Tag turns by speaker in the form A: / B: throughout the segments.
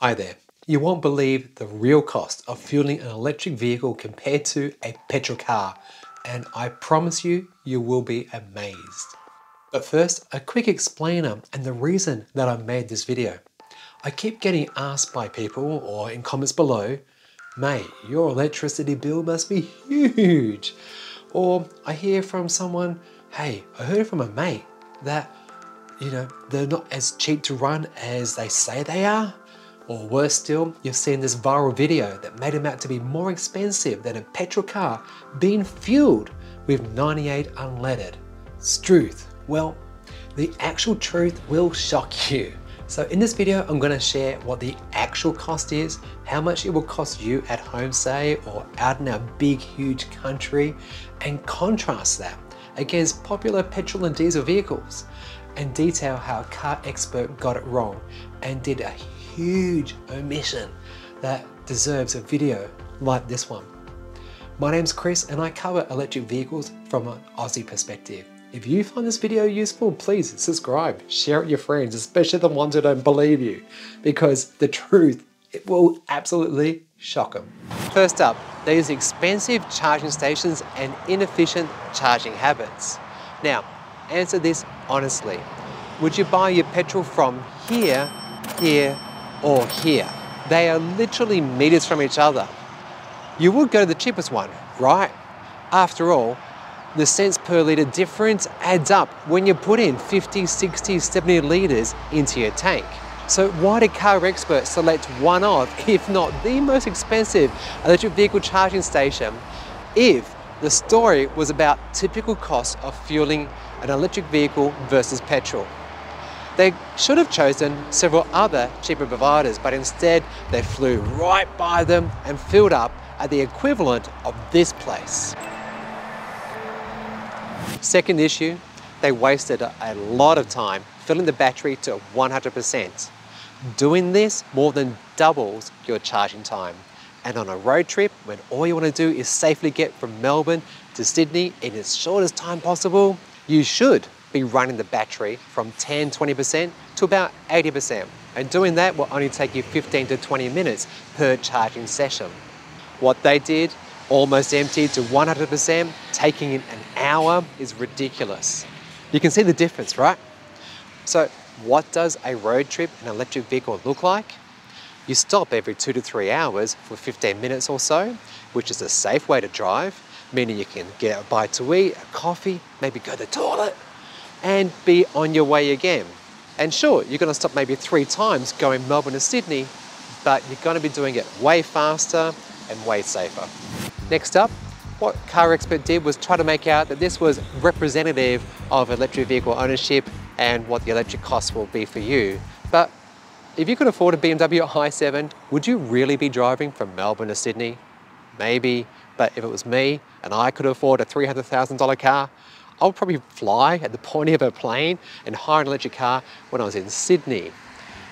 A: Hi there. You won't believe the real cost of fueling an electric vehicle compared to a petrol car, and I promise you, you will be amazed. But first, a quick explainer and the reason that I made this video. I keep getting asked by people or in comments below, mate, your electricity bill must be huge. Or I hear from someone, hey, I heard from a mate that, you know, they're not as cheap to run as they say they are. Or worse still, you've seen this viral video that made him out to be more expensive than a petrol car being fueled with 98 unleaded. Struth. Well, the actual truth will shock you. So in this video, I'm gonna share what the actual cost is, how much it will cost you at home, say, or out in our big, huge country, and contrast that against popular petrol and diesel vehicles, and detail how a car expert got it wrong and did a huge omission that deserves a video like this one. My name's Chris and I cover electric vehicles from an Aussie perspective. If you find this video useful, please subscribe, share it with your friends, especially the ones who don't believe you, because the truth, it will absolutely shock them. First up, these expensive charging stations and inefficient charging habits. Now, answer this honestly. Would you buy your petrol from here, here, or here. They are literally meters from each other. You would go to the cheapest one, right? After all, the cents per litre difference adds up when you put in 50, 60, 70 litres into your tank. So why did car experts select one of, if not the most expensive electric vehicle charging station if the story was about typical costs of fueling an electric vehicle versus petrol? They should have chosen several other cheaper providers, but instead they flew right by them and filled up at the equivalent of this place. Second issue, they wasted a lot of time filling the battery to 100%. Doing this more than doubles your charging time. And on a road trip, when all you want to do is safely get from Melbourne to Sydney in as short as time possible, you should be running the battery from 10, 20% to about 80%. And doing that will only take you 15 to 20 minutes per charging session. What they did, almost empty to 100%, taking in an hour is ridiculous. You can see the difference, right? So what does a road trip in an electric vehicle look like? You stop every two to three hours for 15 minutes or so, which is a safe way to drive, meaning you can get a bite to eat, a coffee, maybe go to the toilet, and be on your way again. And sure, you're going to stop maybe three times going Melbourne to Sydney, but you're going to be doing it way faster and way safer. Next up, what Car Expert did was try to make out that this was representative of electric vehicle ownership and what the electric costs will be for you. But if you could afford a BMW i7, would you really be driving from Melbourne to Sydney? Maybe, but if it was me and I could afford a $300,000 car, I would probably fly at the point of a plane and hire an electric car when I was in Sydney.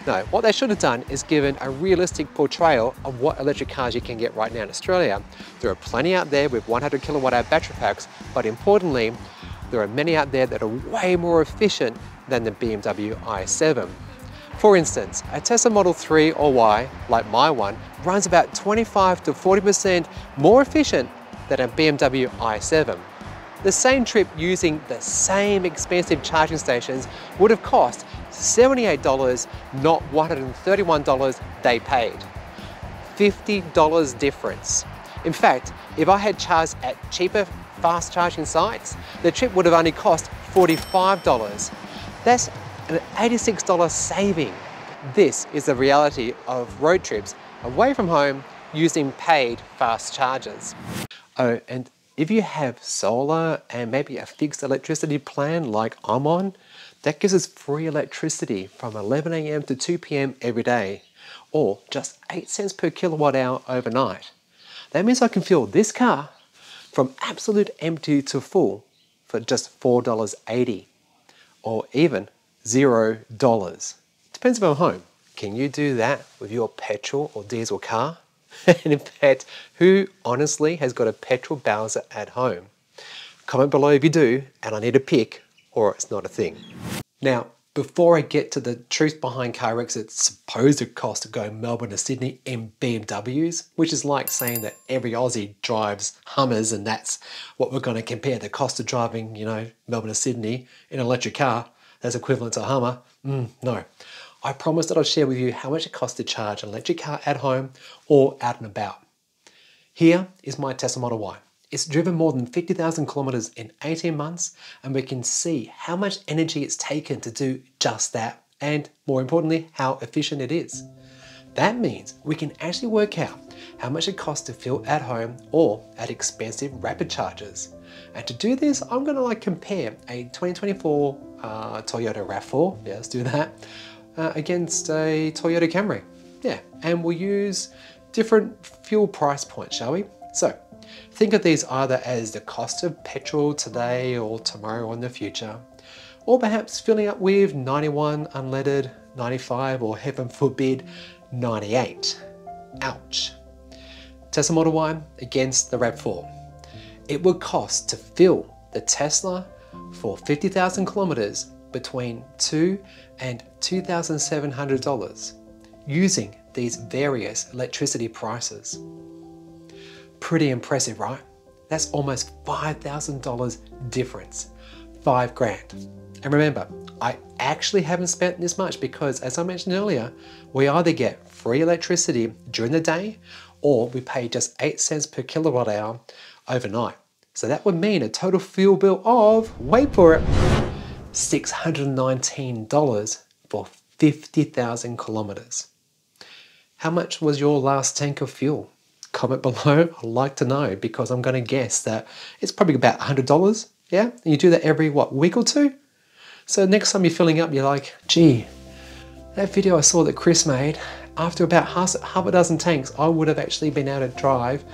A: No, what they should have done is given a realistic portrayal of what electric cars you can get right now in Australia. There are plenty out there with 100 kilowatt hour battery packs, but importantly, there are many out there that are way more efficient than the BMW i7. For instance, a Tesla Model 3 or Y, like my one, runs about 25 to 40% more efficient than a BMW i7. The same trip using the same expensive charging stations would have cost $78, not $131 they paid. $50 difference. In fact, if I had charged at cheaper fast charging sites, the trip would have only cost $45. That's an $86 saving. This is the reality of road trips away from home using paid fast chargers. Oh, and if you have solar and maybe a fixed electricity plan like I'm on, that gives us free electricity from 11am to 2pm every day, or just 8 cents per kilowatt hour overnight. That means I can fuel this car from absolute empty to full for just $4.80, or even $0. Depends if I'm home. Can you do that with your petrol or diesel car? and in fact, who honestly has got a petrol Bowser at home? Comment below if you do, and I need a pic, or it's not a thing. Now, before I get to the truth behind car CarExpert's supposed to cost of going Melbourne to Sydney in BMWs, which is like saying that every Aussie drives Hummers and that's what we're going to compare the cost of driving, you know, Melbourne to Sydney in an electric car that's equivalent to a Hummer. Mm, no. I promised that I'd share with you how much it costs to charge an electric car at home or out and about. Here is my Tesla Model Y. It's driven more than 50,000 kilometers in 18 months, and we can see how much energy it's taken to do just that, and more importantly, how efficient it is. That means we can actually work out how much it costs to fill at home or at expensive rapid chargers. And to do this, I'm gonna like compare a 2024 uh, Toyota RAV4, yeah, let's do that, uh, against a Toyota Camry. Yeah, and we'll use different fuel price points, shall we? So, Think of these either as the cost of petrol today or tomorrow or in the future, or perhaps filling up with 91 unleaded, 95 or heaven forbid 98. Ouch. Tesla Model Y against the RAV4. It would cost to fill the Tesla for 50,000 kilometers between two and $2,700 using these various electricity prices. Pretty impressive, right? That's almost $5,000 difference. Five grand. And remember, I actually haven't spent this much because as I mentioned earlier, we either get free electricity during the day or we pay just 8 cents per kilowatt hour overnight. So that would mean a total fuel bill of, wait for it, $619 for 50,000 kilometers. How much was your last tank of fuel? comment below. I'd like to know because I'm going to guess that it's probably about $100. Yeah, and you do that every what week or two. So next time you're filling up, you're like, gee, that video I saw that Chris made, after about half, half a dozen tanks, I would have actually been able to drive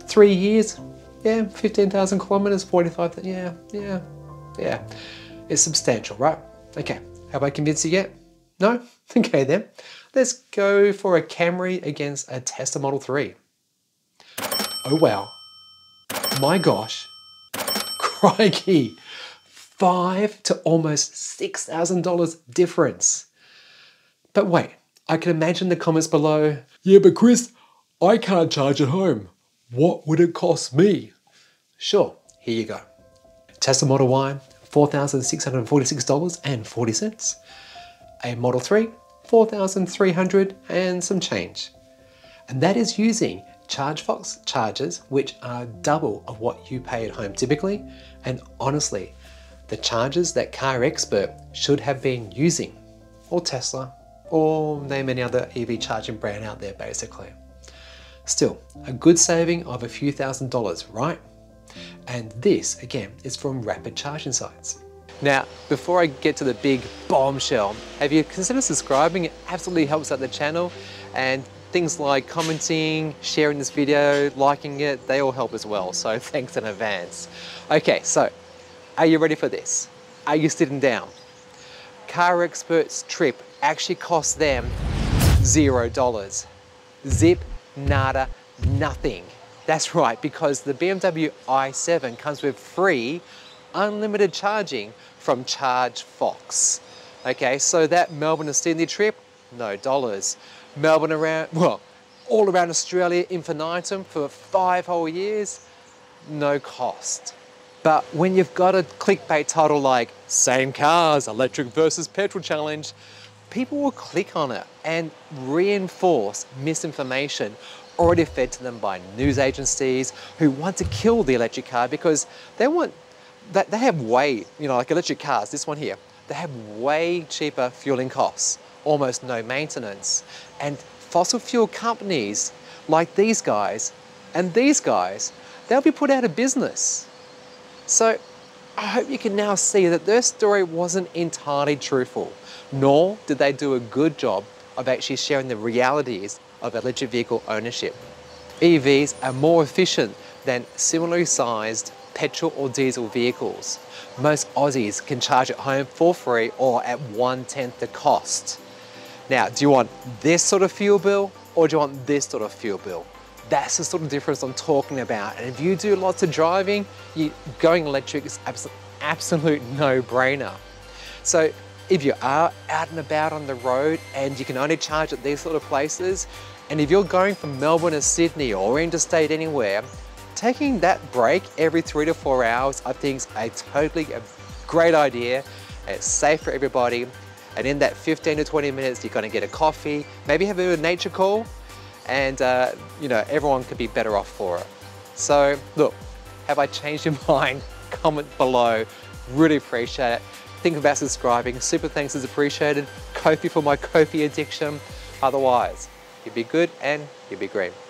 A: three years. Yeah, 15,000 kilometers, 45, yeah, yeah, yeah. It's substantial, right? Okay, have I convinced you yet? No? Okay then. Let's go for a Camry against a Tesla Model 3. Oh wow. My gosh. Crikey. Five to almost $6,000 difference. But wait, I can imagine the comments below. Yeah, but Chris, I can't charge at home. What would it cost me? Sure, here you go. Tesla Model Y, $4,646.40. A Model 3, 4,300 and some change. And that is using ChargeFox charges, which are double of what you pay at home typically, and honestly, the chargers that Car Expert should have been using, or Tesla, or name any other EV charging brand out there basically. Still, a good saving of a few thousand dollars, right? And this, again, is from rapid charging sites. Now, before I get to the big bombshell, have you considered subscribing? It absolutely helps out the channel and Things like commenting, sharing this video, liking it, they all help as well. So thanks in advance. Okay, so are you ready for this? Are you sitting down? Car Expert's trip actually cost them zero dollars. Zip, nada, nothing. That's right, because the BMW i7 comes with free, unlimited charging from ChargeFox. Okay, so that Melbourne to Sydney trip, no dollars. Melbourne around, well, all around Australia infinitum for five whole years, no cost. But when you've got a clickbait title like Same Cars, Electric versus Petrol Challenge, people will click on it and reinforce misinformation already fed to them by news agencies who want to kill the electric car because they want, that they have way, you know, like electric cars, this one here, they have way cheaper fueling costs almost no maintenance. And fossil fuel companies like these guys and these guys, they'll be put out of business. So I hope you can now see that their story wasn't entirely truthful, nor did they do a good job of actually sharing the realities of electric vehicle ownership. EVs are more efficient than similarly sized petrol or diesel vehicles. Most Aussies can charge at home for free or at one tenth the cost. Now, do you want this sort of fuel bill or do you want this sort of fuel bill? That's the sort of difference I'm talking about. And if you do lots of driving, you, going electric is absolute, absolute no-brainer. So if you are out and about on the road and you can only charge at these sort of places, and if you're going from Melbourne to Sydney or interstate anywhere, taking that break every three to four hours, I think is a totally great idea. It's safe for everybody. And in that 15 to 20 minutes, you're gonna get a coffee, maybe have a nature call, and uh, you know, everyone could be better off for it. So look, have I changed your mind? Comment below, really appreciate it. Think about subscribing, super thanks is appreciated. Ko-fi for my coffee addiction. Otherwise, you be good and you be green.